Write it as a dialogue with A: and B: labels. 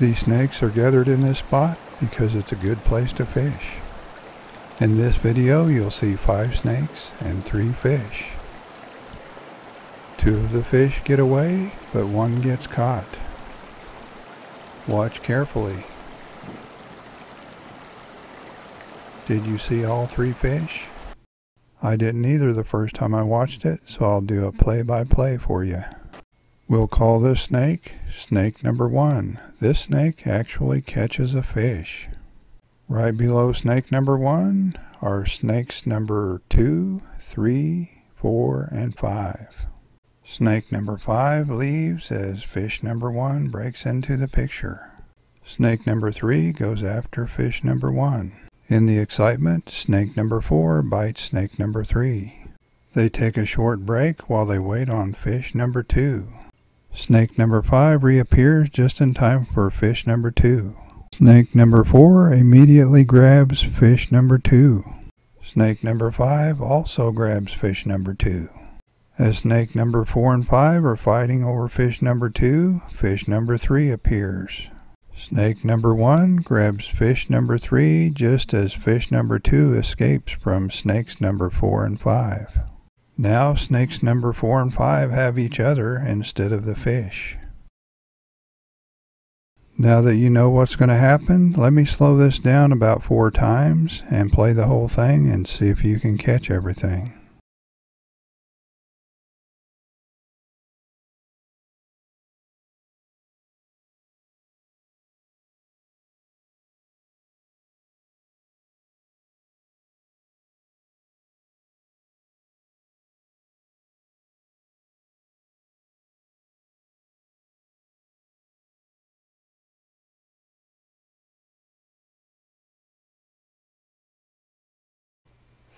A: These snakes are gathered in this spot because it's a good place to fish. In this video you'll see five snakes and three fish. Two of the fish get away, but one gets caught. Watch carefully. Did you see all three fish? I didn't either the first time I watched it, so I'll do a play-by-play for you. We'll call this snake snake number one. This snake actually catches a fish. Right below snake number one are snakes number two, three, four, and five. Snake number five leaves as fish number one breaks into the picture. Snake number three goes after fish number one. In the excitement, snake number four bites snake number three. They take a short break while they wait on fish number two. Snake number five reappears just in time for fish number two. Snake number four immediately grabs fish number two. Snake number five also grabs fish number two. As snake number four and five are fighting over fish number two, fish number three appears. Snake number one grabs fish number three just as fish number two escapes from snakes number four and five. Now snakes number four and five have each other instead of the fish. Now that you know what's going to happen, let me slow this down about four times and play the whole thing and see if you can catch everything.